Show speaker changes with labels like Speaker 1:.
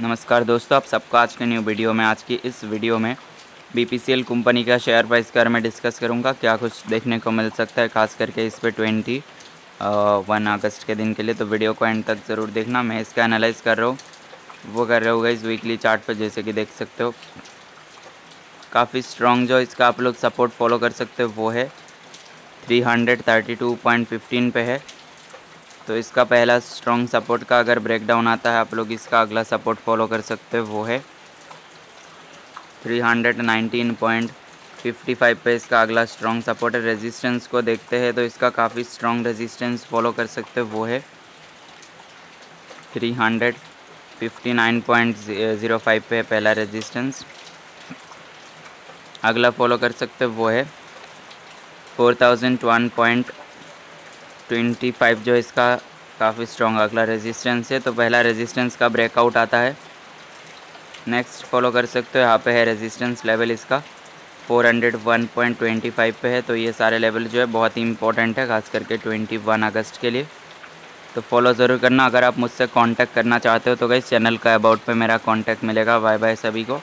Speaker 1: नमस्कार दोस्तों, आप सबका आज के न्यू वीडियो में, आज की इस वीडियो में बी कंपनी का शेयर प्राइस के बारे में डिस्कस करूँगा। क्या कुछ देखने को मिल सकता है, खास करके इस पर ट्वेंटी वन अगस्त के दिन के लिए। तो वीडियो को एंड तक ज़रूर देखना। मैं इसका एनालाइज कर रहा हूँ। वो कर रहे होगा इस वीकली चार्ट पर जैसे कि देख सकते हो। काफ़ी स्ट्रॉन्ग जो इसका आप लोग सपोर्ट फॉलो कर सकते हो, वो है three hundred thirty two point fifteen पे है। तो इसका पहला स्ट्रॉन्ग सपोर्ट का अगर ब्रेकडाउन आता है, आप लोग इसका अगला सपोर्ट फॉलो कर सकते हो, वो है three hundred nineteen point fifty five पे इसका अगला स्ट्रॉन्ग सपोर्ट है। रेजिस्टेंस को देखते हैं तो इसका काफ़ी स्ट्रॉन्ग रेजिस्टेंस फॉलो कर सकते हो, वो है three hundred fifty nine point zero five पे पहला रेजिस्टेंस अगला फॉलो कर सकते हो, वो है four thousand one point twenty five जो इसका काफ़ी स्ट्रॉन्ग अगला रेजिस्टेंस है तो पहला रेजिस्टेंस का ब्रेकआउट आता है। नेक्स्ट फॉलो कर सकते हो, यहाँ पे है रेजिस्टेंस लेवल इसका। 401.25 पे है तो ये सारे लेवल जो है बहुत ही इंपॉर्टेंट है, खास करके 21 अगस्त के लिए। तो फॉलो ज़रूर करना, अगर आप मुझसे कांटेक्ट करना चाहते हो तो गई चैनल का अबाउट पे मेरा कांटेक्ट मिलेगा। बाय बाय सभी को।